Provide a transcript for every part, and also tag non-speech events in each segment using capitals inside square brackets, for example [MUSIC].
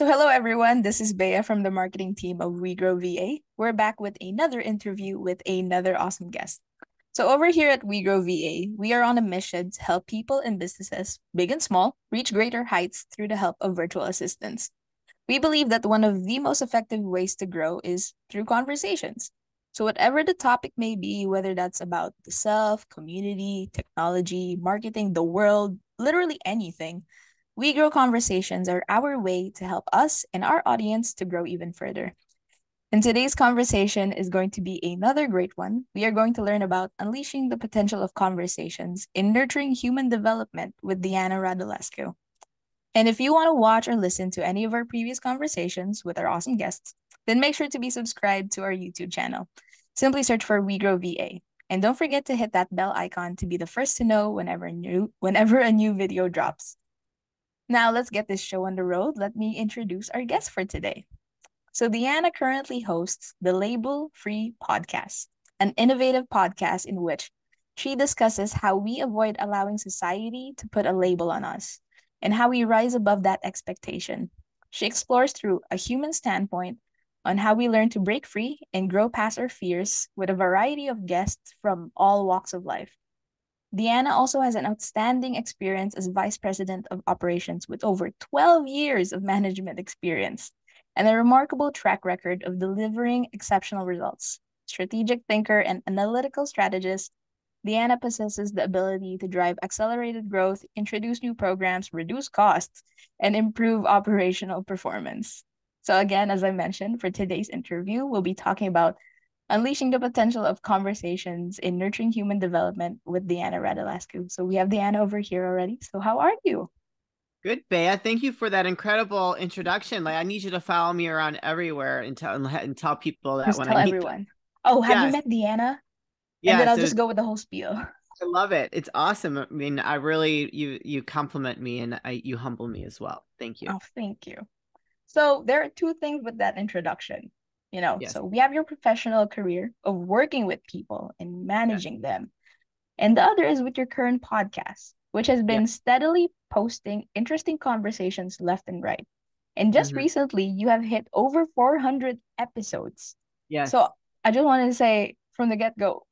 So, hello everyone. This is Bea from the marketing team of WeGrow VA. We're back with another interview with another awesome guest. So, over here at WeGrow VA, we are on a mission to help people and businesses, big and small, reach greater heights through the help of virtual assistants. We believe that one of the most effective ways to grow is through conversations. So, whatever the topic may be, whether that's about the self, community, technology, marketing, the world, literally anything, we Grow Conversations are our way to help us and our audience to grow even further. And today's conversation is going to be another great one. We are going to learn about unleashing the potential of conversations in nurturing human development with Deanna Radulescu. And if you want to watch or listen to any of our previous conversations with our awesome guests, then make sure to be subscribed to our YouTube channel. Simply search for We Grow VA. And don't forget to hit that bell icon to be the first to know whenever new whenever a new video drops. Now let's get this show on the road. Let me introduce our guest for today. So Deanna currently hosts the Label Free Podcast, an innovative podcast in which she discusses how we avoid allowing society to put a label on us and how we rise above that expectation. She explores through a human standpoint on how we learn to break free and grow past our fears with a variety of guests from all walks of life. Deanna also has an outstanding experience as Vice President of Operations with over 12 years of management experience and a remarkable track record of delivering exceptional results. Strategic thinker and analytical strategist, Deanna possesses the ability to drive accelerated growth, introduce new programs, reduce costs, and improve operational performance. So, again, as I mentioned, for today's interview, we'll be talking about unleashing the potential of conversations in nurturing human development with Deanna Radulescu. So we have Deanna over here already. So how are you? Good, Bea. Thank you for that incredible introduction. Like, I need you to follow me around everywhere and tell and tell people that just when tell I everyone. Oh, have yes. you met Deanna? Yeah, and then I'll so just go with the whole spiel. I love it. It's awesome. I mean, I really you you compliment me and I, you humble me as well. Thank you. Oh, thank you. So there are two things with that introduction you know yes. so we have your professional career of working with people and managing yes. them. And the other is with your current podcast which has been yes. steadily posting interesting conversations left and right. And just mm-hmm. recently you have hit over 400 episodes. Yeah so i just want to say from the get-go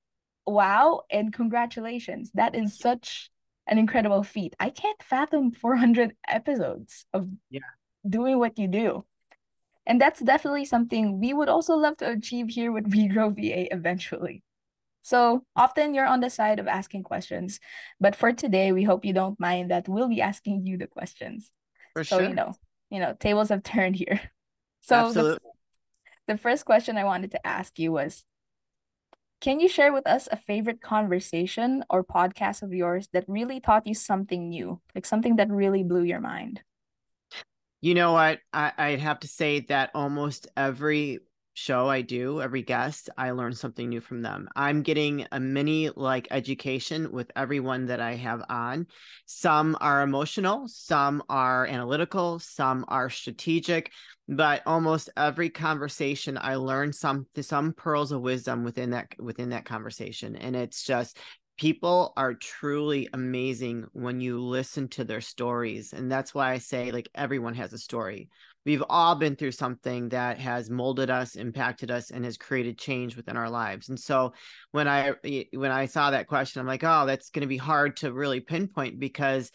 wow and congratulations. That is such an incredible feat. I can't fathom 400 episodes of yeah. doing what you do and that's definitely something we would also love to achieve here with WeGrow VA eventually. So often you're on the side of asking questions, but for today, we hope you don't mind that we'll be asking you the questions. For so, sure. you know, you know, tables have turned here. [LAUGHS] So the, the first question I wanted to ask you was, can you share with us a favorite conversation or podcast of yours that really taught you something new, like something that really blew your mind? You know what? I, I'd have to say that almost every show I do, every guest, I learn something new from them. I'm getting a mini like education with everyone that I have on. Some are emotional, some are analytical, some are strategic, but almost every conversation I learn some some pearls of wisdom within that within that conversation. And it's just people are truly amazing when you listen to their stories and that's why i say like everyone has a story. We've all been through something that has molded us impacted us and has created change within our lives. And so when i when i saw that question i'm like oh that's going to be hard to really pinpoint because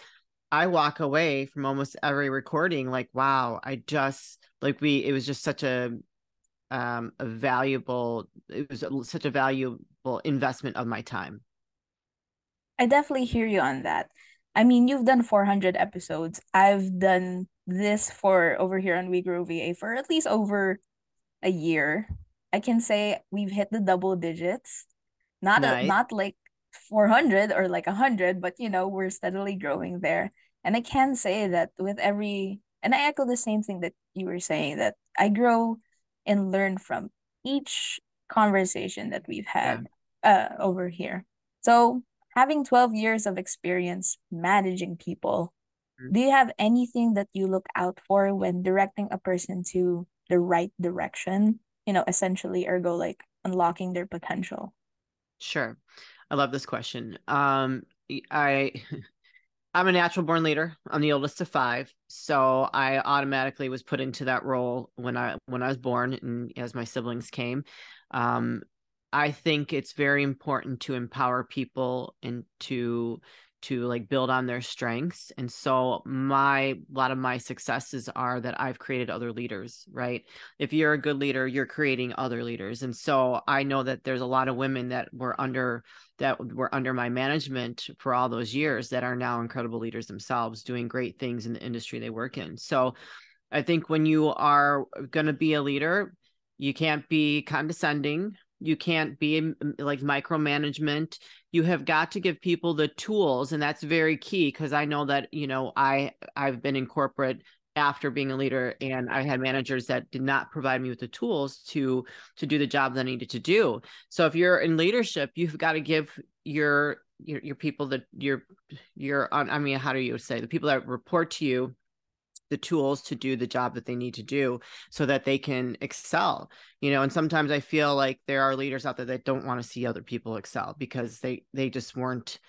i walk away from almost every recording like wow i just like we it was just such a um a valuable it was such a valuable investment of my time I definitely hear you on that. I mean, you've done 400 episodes. I've done this for over here on We Grow VA for at least over a year. I can say we've hit the double digits. Not nice. a, not like 400 or like 100, but you know, we're steadily growing there. And I can say that with every and I echo the same thing that you were saying that I grow and learn from each conversation that we've had yeah. uh over here. So having 12 years of experience managing people, mm-hmm. do you have anything that you look out for when directing a person to the right direction? You know, essentially, ergo, like unlocking their potential. Sure. I love this question. Um, I [LAUGHS] I'm a natural born leader. I'm the oldest of five, so I automatically was put into that role when I when I was born, and as my siblings came. Um, I think it's very important to empower people and to to like build on their strengths and so my a lot of my successes are that i've created other leaders right? If you're a good leader you're creating other leaders and so i know that there's a lot of women that were under that were under my management for all those years that are now incredible leaders themselves doing great things in the industry they work in. So i think when you are going to be a leader you can't be condescending you can't be like micromanagement. You have got to give people the tools and that's very key because i know that you know i i've been in corporate after being a leader and i had managers that did not provide me with the tools to to do the job that i needed to do. So if you're in leadership you've got to give your your, your people that your your i mean how do you say the people that report to you the tools to do the job that they need to do so that they can excel you know and sometimes i feel like there are leaders out there that don't want to see other people excel because they they just weren't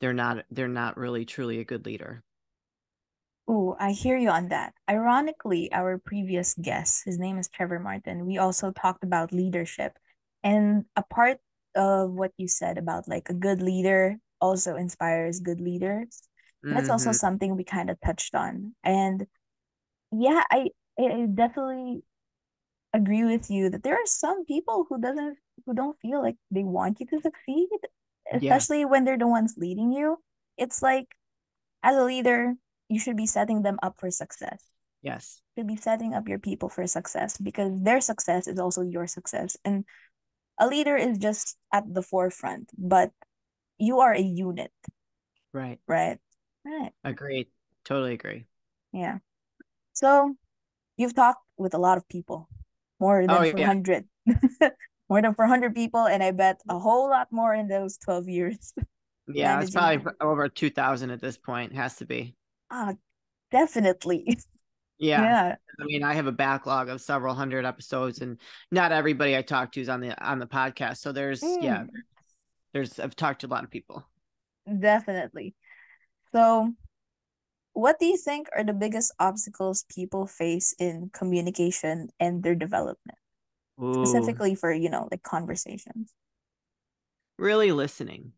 they're not they're not really truly a good leader Oh, I hear you on that. Ironically, our previous guest, his name is Trevor Martin, we also talked about leadership. And a part of what you said about like a good leader also inspires good leaders. That's also mm-hmm. something we kind of touched on. And yeah, I I definitely agree with you that there are some people who doesn't who don't feel like they want you to succeed, yeah especially when they're the ones leading you. It's like as a leader, you should be setting them up for success. yes You should be setting up your people for success because their success is also your success. And a leader is just at the forefront, but you are a unit, right right? Right. agreed totally agree Yeah. So you've talked with a lot of people, more oh than yeah 400, [LAUGHS] more than 400 people, and I bet a whole lot more in those 12 years. [LAUGHS] Yeah it's probably over 2000 at this point has to be. Ah, definitely. [LAUGHS] yeah. Yeah. i mean i have a backlog of several hundred episodes and not everybody i talk to is on the on the podcast so there's yeah Mm, there's i've talked to a lot of people. Definitely. So, what do you think are the biggest obstacles people face in communication and their development, Ooh, specifically for, you know, like conversations? really listening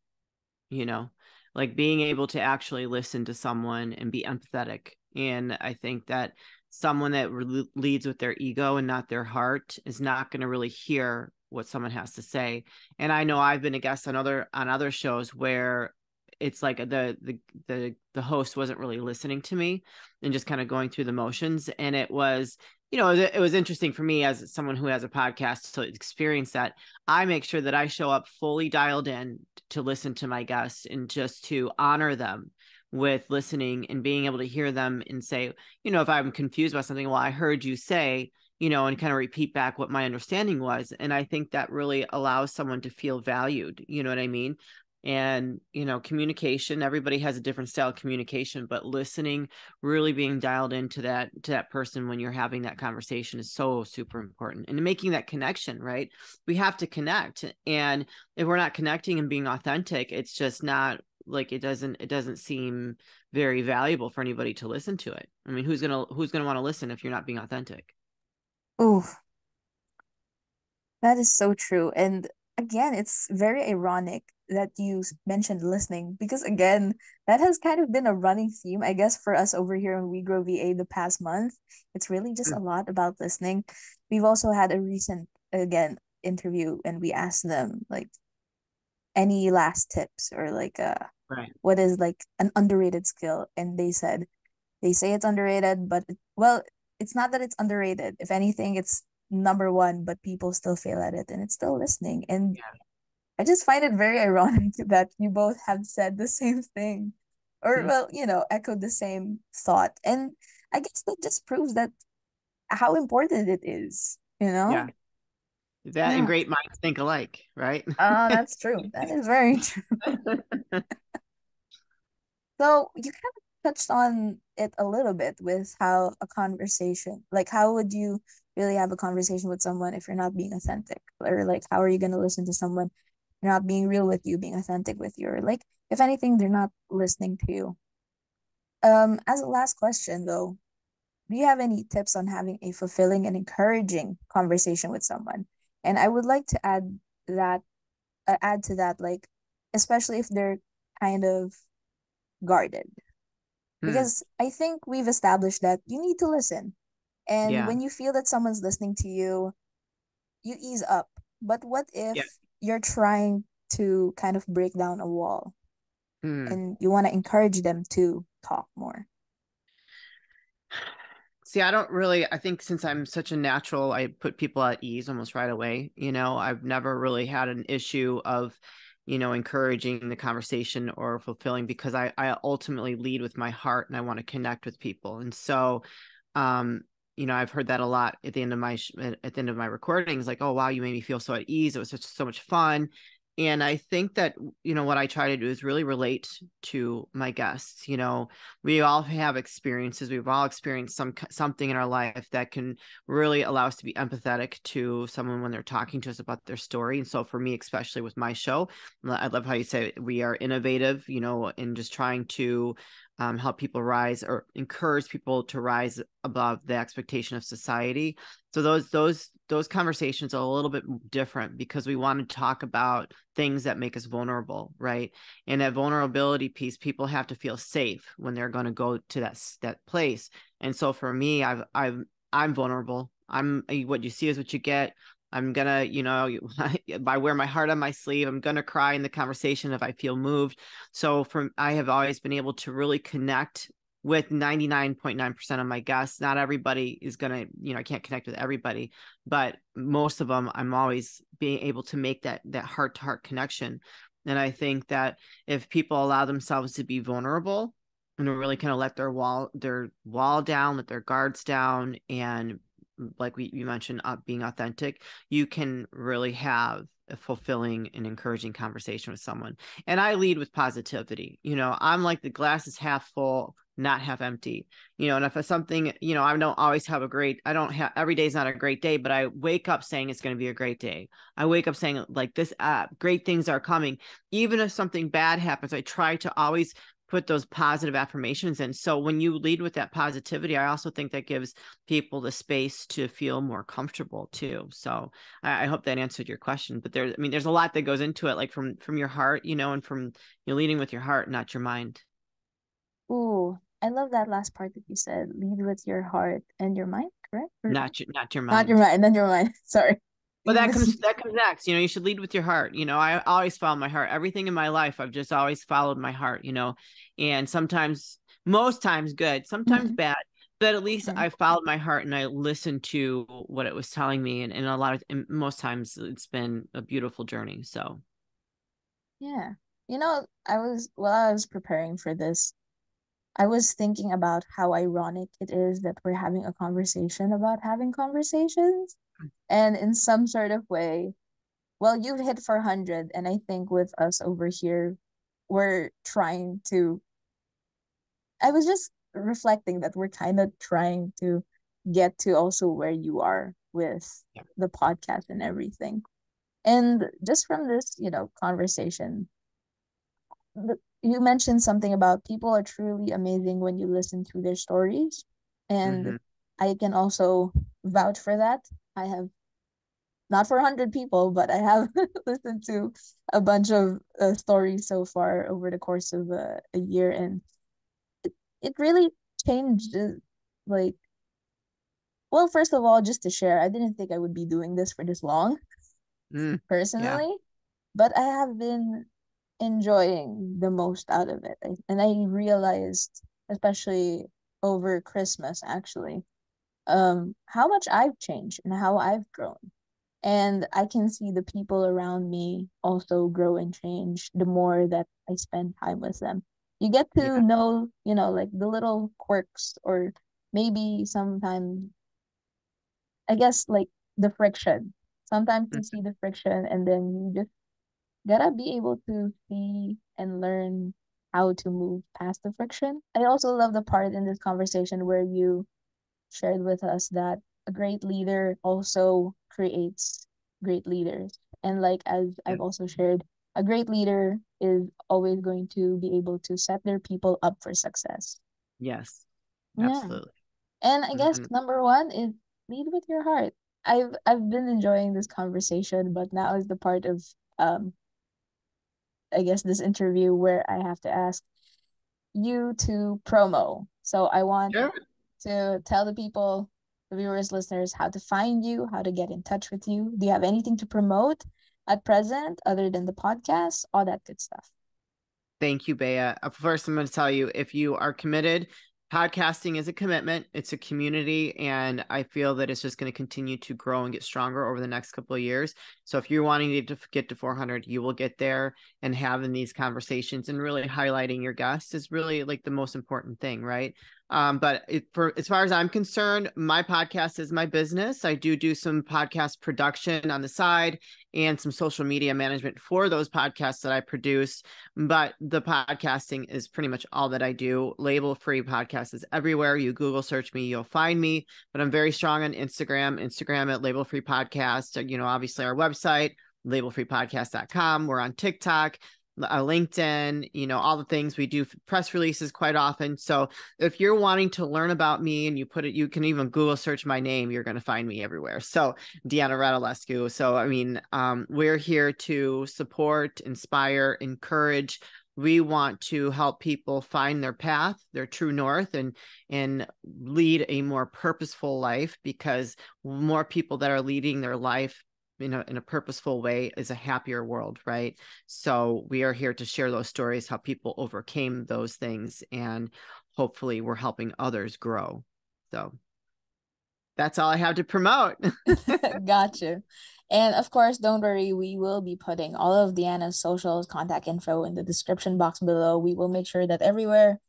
you know like being able to actually listen to someone and be empathetic. And i think that someone that re- leads with their ego and not their heart is not going to really hear what someone has to say. And i know i've been a guest on other on other shows where it's like the the the the host wasn't really listening to me and just kind of going through the motions. And it was you know it was, interesting for me as someone who has a podcast to experience that. I make sure that i show up fully dialed in to listen to my guests and just to honor them with listening and being able to hear them and say you know if i'm confused about something well i heard you say you know and kind of repeat back what my understanding was. And i think that really allows someone to feel valued you know what i mean and you know communication everybody has a different style of communication but listening really being dialed into that to that person when you're having that conversation is so super important and making that connection right? We have to connect and if we're not connecting and being authentic it's just not like it doesn't it doesn't seem very valuable for anybody to listen to it. I mean who's gonna who's gonna want to listen if you're not being authentic? Oh that is so true. And again, it's very ironic that you mentioned listening because again, that has kind of been a running theme, I guess, for us over here in We Grow VA the past month. It's really just a Mm, lot about listening. We've also had a recent, again, interview and we asked them like any last tips or like uh right what is like an underrated skill and they said they say it's underrated but it, well it's not that it's underrated if anything it's number one but people still fail at it and it's still listening. And yeah. I just find it very ironic [LAUGHS] that you both have said the same thing or well you know echoed the same thought. And i guess that just proves that how important it is you know? Yeah. That and great minds think alike right? Uh that's true. [LAUGHS] That is very true. [LAUGHS] So you kind of touched on it a little bit with how a conversation, like how would you really have a conversation with someone if you're not being authentic? Or like how are you gonna listen to someone not being real with you, being authentic with you? Or like if anything, they're not listening to you. Um, as a last question though, do you have any tips on having a fulfilling and encouraging conversation with someone? And I would like to add that uh, add to that like especially if they're kind of guarded. Hmm. Because I think we've established that you need to listen. And Yeah. when you feel that someone's listening to you, you ease up. But what if Yeah. you're trying to kind of break down a wall Hmm. and you want to encourage them to talk more? See, I don't really, I think since I'm such a natural, I put people at ease almost right away. You know, I've never really had an issue of, you know, encouraging the conversation or fulfilling because I, I ultimately lead with my heart and I want to connect with people. And so, um, you know, I've heard that a lot at the end of my at the end of my recordings, like, "Oh wow, you made me feel so at ease. It was such so much fun." And I think that you know what I try to do is really relate to my guests. You know, we all have experiences. We've all experienced some something in our life that can really allow us to be empathetic to someone when they're talking to us about their story. And so, for me, especially with my show, I love how you say we are innovative. You know, in just trying to um, help people rise or encourage people to rise above the expectation of society. So those those those conversations are a little bit different because we want to talk about things that make us vulnerable right? And that vulnerability piece people have to feel safe when they're going to go to that that place. And so for me i've i've i'm vulnerable. I'm what you see is what you get I'm gonna, you know, [LAUGHS] I wear my heart on my sleeve. I'm gonna cry in the conversation if I feel moved. So from I have always been able to really connect with 99.9% of my guests. Not everybody is gonna, you know, I can't connect with everybody, but most of them I'm always being able to make that that heart to heart connection. And I think that if people allow themselves to be vulnerable and really kind of let their wall their wall down, let their guards down and like we you mentioned uh, being authentic you can really have a fulfilling and encouraging conversation with someone. And i lead with positivity you know i'm like the glass is half full not half empty. You know and if it's something you know i don't always have a great i don't have every day is not a great day but i wake up saying it's going to be a great day. I wake up saying like this uh, great things are coming. Even if something bad happens i try to always put those positive affirmations in. So when you lead with that positivity, I also think that gives people the space to feel more comfortable too. So I, I hope that answered your question. But there, I mean, there's a lot that goes into it, like from from your heart, you know, and from you know, leading with your heart, not your mind. Ooh, I love that last part that you said. Lead with your heart and your mind, correct? Or not your not your mind. Not your mind, then your mind. [LAUGHS] Sorry. Well, that comes that comes next. You know, you should lead with your heart. You know, I always follow my heart. Everything in my life, I've just always followed my heart. You know, and sometimes, most times, good, sometimes mm-hmm. bad. But at least I followed my heart and I listened to what it was telling me. And, and a lot of, and most times, it's been a beautiful journey. So, yeah, you know, I was while I was preparing for this, I was thinking about how ironic it is that we're having a conversation about having conversations and in some sort of way well you've hit 400 and i think with us over here we're trying to i was just reflecting that we're kind of trying to get to also where you are with yeah. the podcast and everything and just from this you know conversation you mentioned something about people are truly amazing when you listen to their stories and mm-hmm. i can also vouch for that i have not for 100 people, but I have [LAUGHS] listened to a bunch of uh, stories so far over the course of uh, a year. And it, it really changed, uh, like, well, first of all, just to share, I didn't think I would be doing this for this long, mm, personally, yeah. but I have been enjoying the most out of it. And I realized, especially over Christmas, actually, um, how much I've changed and how I've grown and i can see the people around me also grow and change the more that i spend time with them you get to yeah. know you know like the little quirks or maybe sometimes i guess like the friction sometimes you mm-hmm. see the friction and then you just gotta be able to see and learn how to move past the friction i also love the part in this conversation where you shared with us that a great leader also creates great leaders. And like as yeah. I've also shared, a great leader is always going to be able to set their people up for success. Yes. Yeah. Absolutely. And I guess Mhm. number one is lead with your heart. I've I've been enjoying this conversation, but now is the part of um I guess this interview where I have to ask you to promo. So I want Sure. To tell the people, the viewers, listeners, how to find you, how to get in touch with you. Do you have anything to promote at present other than the podcast? All that good stuff. Thank you, Bea. Uh, First, I'm going to tell you if you are committed, podcasting is a commitment, it's a community, and I feel that it's just going to continue to grow and get stronger over the next couple of years. So, if you're wanting to get to 400, you will get there. And having these conversations and really highlighting your guests is really like the most important thing, right? Um, but it, for as far as I'm concerned, my podcast is my business. I do do some podcast production on the side and some social media management for those podcasts that I produce. But the podcasting is pretty much all that I do. Label free podcast is everywhere. You Google search me, you'll find me. But I'm very strong on Instagram, Instagram at label free podcast. You know, obviously our website, labelfreepodcast.com. We're on TikTok uh, LinkedIn, you know, all the things we do press releases quite often. So if you're wanting to learn about me and you put it, you can even Google search my name, you're going to find me everywhere. So Deanna Radulescu. So, I mean, um, we're here to support, inspire, encourage. We want to help people find their path, their true north, and and lead a more purposeful life because more people that are leading their life in a, in a purposeful way is a happier world right? So we are here to share those stories how people overcame those things and hopefully we're helping others grow. So that's all i have to promote. [LAUGHS] [LAUGHS] Gotcha and of course don't worry we will be putting all of deanna's socials contact info in the description box below. We will make sure that everywhere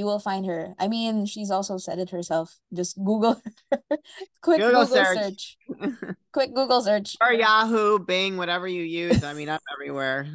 you will find her. I mean, she's also said it herself. Just Google [LAUGHS] quick Google, Google search. search. quick Google search. Or Yahoo, Bing, whatever you use. I mean, I'm everywhere.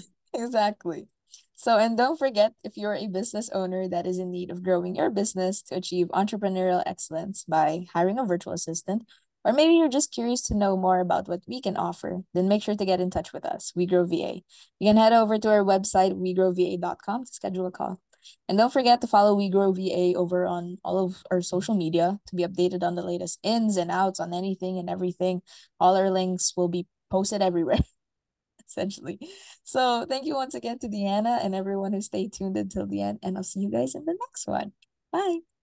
[LAUGHS] exactly. So, and don't forget if you're a business owner that is in need of growing your business to achieve entrepreneurial excellence by hiring a virtual assistant, or maybe you're just curious to know more about what we can offer, then make sure to get in touch with us, We Grow VA. You can head over to our website, wegrowva.com, to schedule a call. And don't forget to follow We Grow VA over on all of our social media to be updated on the latest ins and outs on anything and everything. All our links will be posted everywhere, [LAUGHS] essentially. So thank you once again to Deanna and everyone who stayed tuned until the end. And I'll see you guys in the next one. Bye.